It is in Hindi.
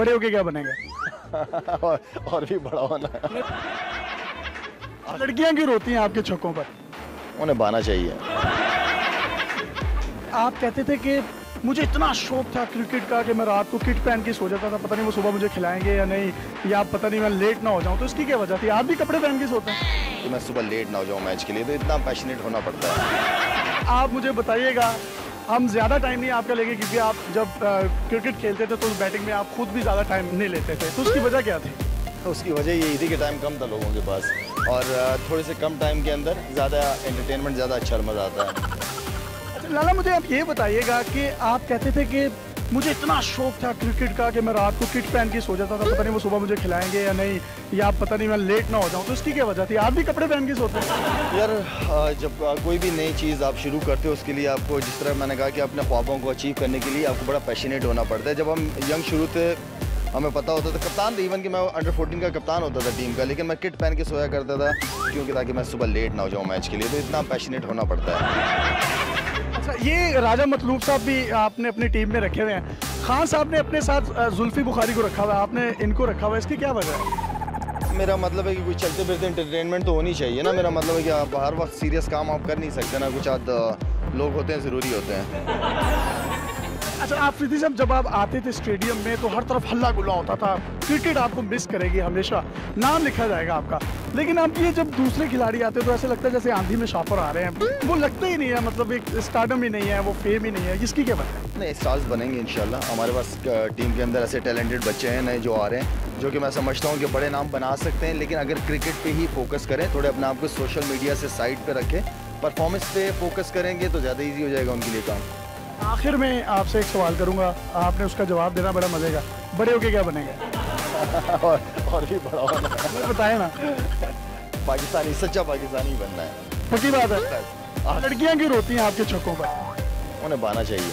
बड़े होके क्या बनेंगे? और, और भी बड़ा होना। है लड़कियाँ क्यों रोती हैं आपके छक्कों पर? उन्हें बाना चाहिए। आप कहते थे कि मुझे इतना शौक था क्रिकेट का कि मैं रात को किट पहन के सो जाता था पता नहीं वो सुबह मुझे खिलाएँगे या नहीं या पता नहीं मैं लेट ना हो जाऊँ तो इसकी क्या वजह थी? आप भी कपड़े पहन के सोते हैं। कि मैं सुबह लेट ना हो जाऊँ मैच के लिए तो इतना पैशनेट होना पड़ता है। आप मुझे बताइएगा हम ज़्यादा टाइम नहीं आपका लेंगे क्योंकि आप जब क्रिकेट खेलते थे तो उस बैटिंग में आप खुद भी ज़्यादा टाइम नहीं लेते थे। तो उसकी वजह क्या थी? तो उसकी वजह यही थी कि टाइम कम था लोगों के पास और थोड़े से कम टाइम के अंदर ज़्यादा एंटरटेनमेंट ज़्यादा अच्छा मज़ा आता है। अच्छा लाला मुझे आप ये बताइएगा कि आप कहते थे कि मुझे इतना शौक था क्रिकेट का कि मैं रात को किट पहन के सो जाता था, पता नहीं वो सुबह मुझे खिलाएँगे या नहीं, या पता नहीं मैं लेट ना हो जाऊँ तो इसकी क्या वजह थी? आप भी कपड़े पहन के सोते हैं। यार जब कोई भी नई चीज़ आप शुरू करते हो, उसके लिए आपको जिस तरह मैंने कहा कि अपने ख्वाबों को अचीव करने के लिए आपको बड़ा पैशनेट होना पड़ता है। जब हम यंग शुरू थे, हमें पता होता था, कप्तान था इवन कि मैं अंडर 14 का कप्तान होता था टीम का, लेकिन मैं किट पहन के सोया करता था, क्योंकि ताकि मैं सुबह लेट ना हो जाऊँ मैच के लिए तो इतना पैशनेट होना पड़ता है। अच्छा ये राजा मतलूब साहब भी आपने अपनी टीम में रखे हुए हैं। खान साहब ने अपने साथ जुल्फी बुखारी को रखा हुआ है। आपने इनको रखा हुआ है। इसकी क्या वजह है? मेरा मतलब है कि कुछ चलते फिरते इंटरटेनमेंट तो होनी चाहिए ना। मेरा मतलब है कि आप हर वक्त सीरियस काम आप कर नहीं सकते ना। कुछ आद लोग होते हैं, ज़रूरी होते हैं। अच्छा आप प्रीति साहब जब आप आते थे स्टेडियम में तो हर तरफ़ हल्ला गुल्ला होता था। क्रिकेट आपको मिस करेगी हमेशा। नाम लिखा जाएगा आपका। लेकिन अब ये जब दूसरे खिलाड़ी आते हैं तो ऐसे लगता है जैसे आंधी में शापर आ रहे हैं। वो लगता ही नहीं है मतलब एक स्टार्डम ही नहीं है, वो फेम ही नहीं है। इसकी क्या बात है? नहीं स्टार्स बनेंगे, इंशाल्लाह। हमारे पास टीम के अंदर ऐसे टैलेंटेड बच्चे हैं, नए जो आ रहे हैं, जो कि मैं समझता हूँ कि बड़े नाम बना सकते हैं, लेकिन अगर क्रिकेट पे ही फोकस करें, थोड़े अपने आप को सोशल मीडिया से साइड पे रखें परफॉर्मेंस पे फोकस करेंगे तो ज़्यादा ईजी हो जाएगा उनके लिए काम। आखिर में आपसे एक सवाल करूँगा। आपने उसका जवाब देना बड़ा मजेगा बड़े होके क्या बनेगा? और, और भी बड़ा होना। बताए ना। पाकिस्तानी सच्चा पाकिस्तानी बनना है। पक्की बात है। लड़कियाँ क्यों रोती हैं आपके छक्कों पर? उन्हें बाना चाहिए।